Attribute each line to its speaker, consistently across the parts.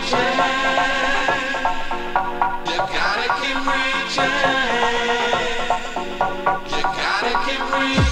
Speaker 1: You gotta keep reaching.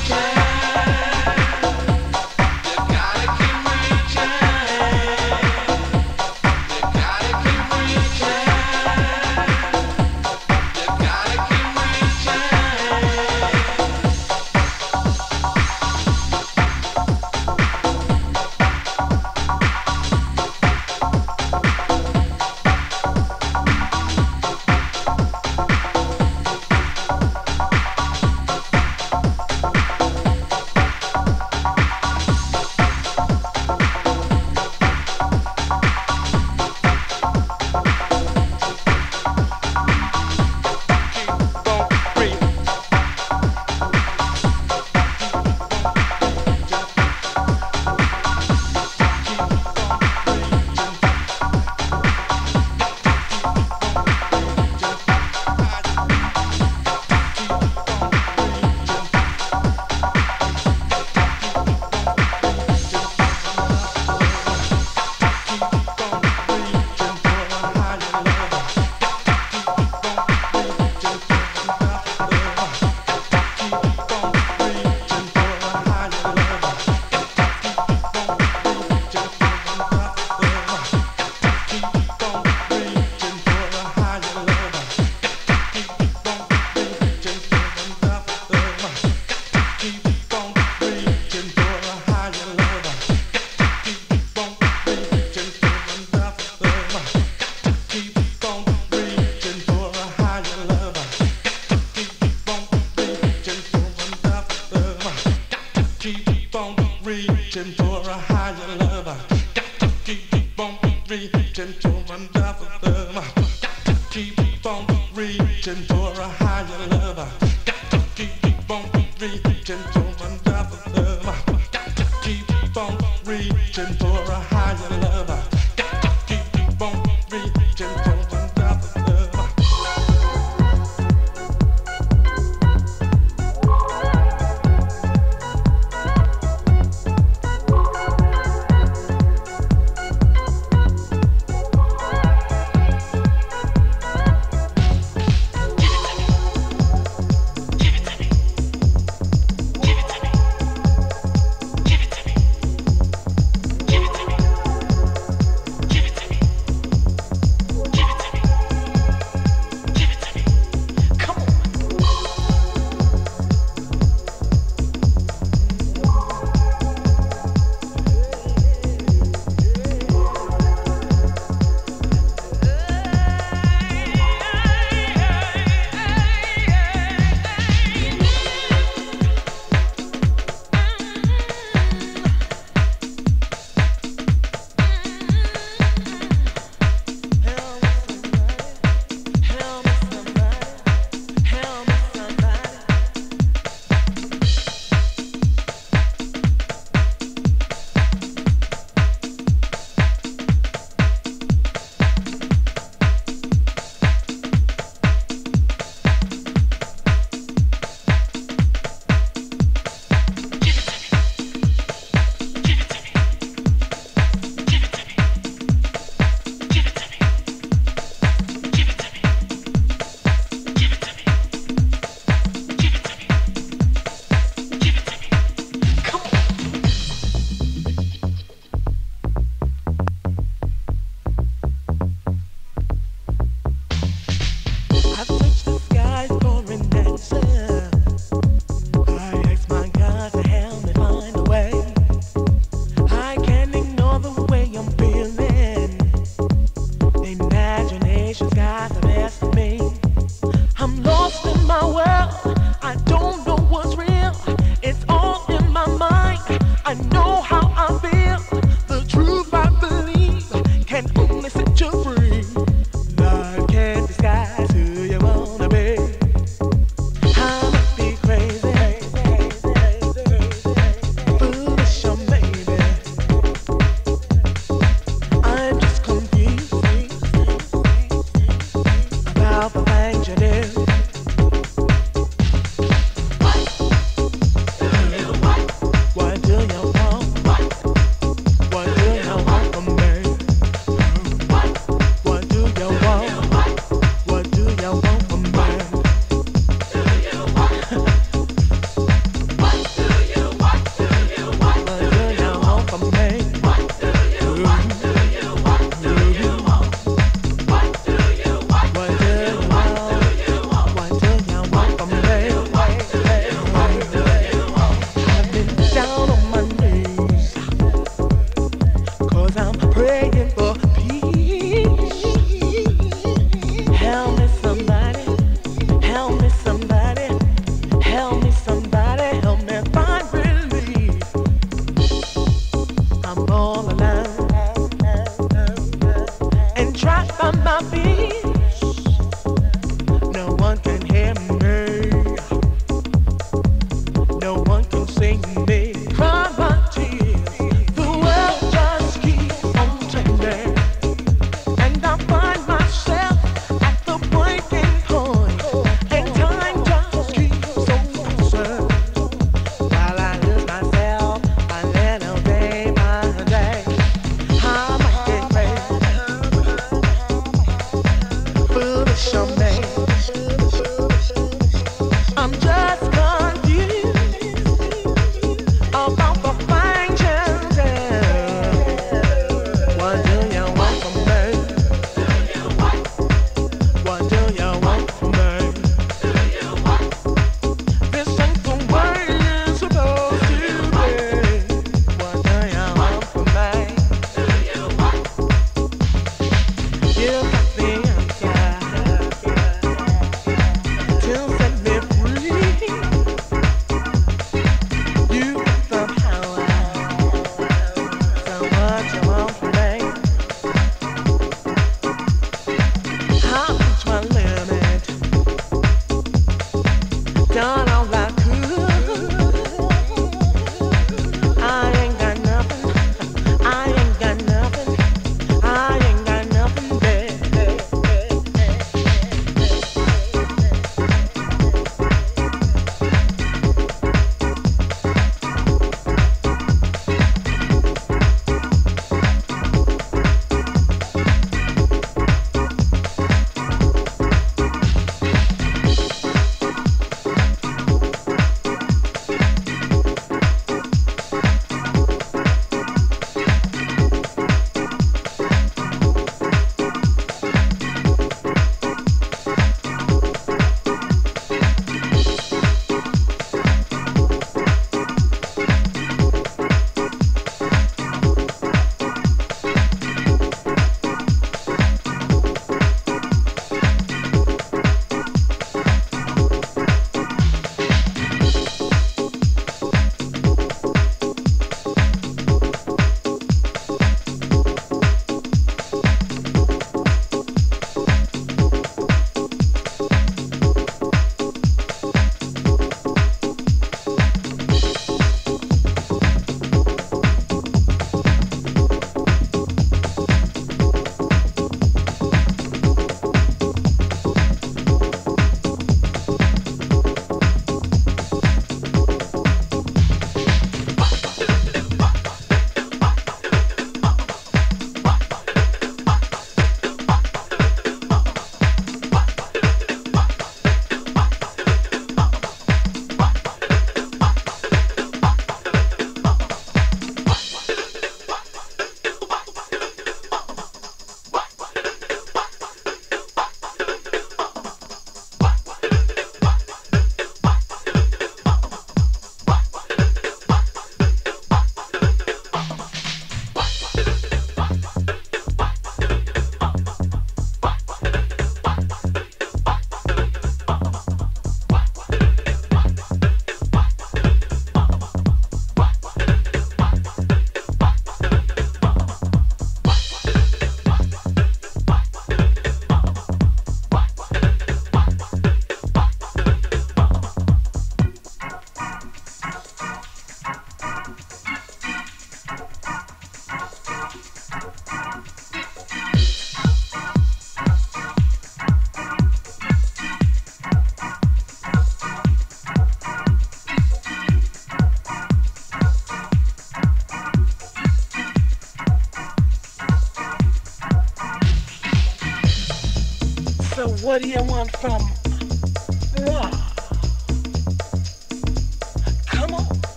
Speaker 1: What do you want from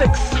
Speaker 2: six.